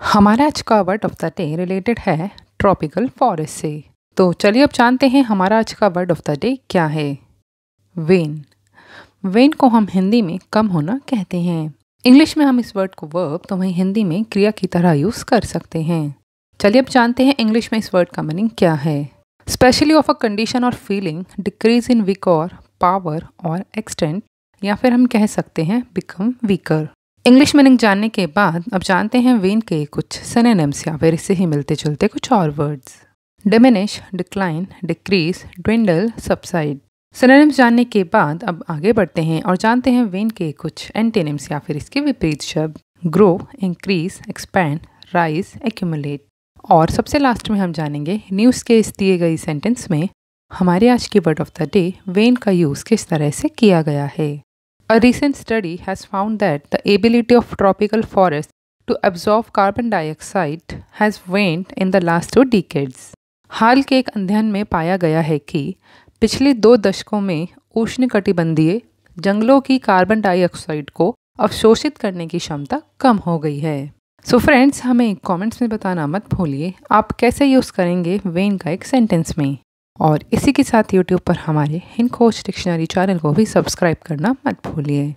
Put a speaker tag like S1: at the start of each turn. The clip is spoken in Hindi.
S1: हमारा आज का word of the day related है ट्रॉपिकल फॉरेस्ट से। तो चलिए अब जानते हैं हमारा आज का वर्ड ऑफ़ द डे क्या है। वेन वेन को हम हिंदी में कम होना कहते हैं। इंग्लिश में हम इस वर्ड को वर्ब तो वहीं हिंदी में क्रिया की तरह यूज़ कर सकते हैं। चलिए अब जानते हैं इंग्लिश में इस वर्ड का मीनिंग क्या है। स्पेशली ऑफ़ अ कंडीशन और feeling decrease in vigour power और एक्सटेंट या फिर हम कह सकते हैं बिकम वीकर इंग्लिश मीनिंग जानने के बाद, अब जानते हैं वेन के कुछ सिनेम्स या फिर इससे ही मिलते जुलते कुछ और words diminish decline decrease dwindle subside synonyms जानने के बाद, अब आगे बढ़ते हैं और जानते हैं वेन के कुछ एंटेनिम्स या फिर इसके विपरीत शब्द. Grow increase expand rise accumulate और सबसे लास्ट में हम जानेंगे न्यूज़ के इस दिए गई सेंटेंस में, हमारे आज की word of the day wane का यूज़ किस तरह से किया गया है. A recent study has found that the ability of tropical forests to absorb carbon dioxide has waned in the last two decades. हाल के एक अध्ययन में पाया गया है कि पिछले दो दशकों में उष्णकटिबंधीय जंगलों की कार्बन डाइऑक्साइड को अवशोषित करने की क्षमता कम हो गई है। सो so फ्रेंड्स हमें कमेंट्स में बताना मत भूलिए। आप कैसे यूज़ करेंगे वेन का एक सेंटेंस में? और इसी के साथ यूट्यूब पर हमारे हिंद कोच डिक्शनरी चैनल को भी सब्सक्राइब करना मत भूलिए।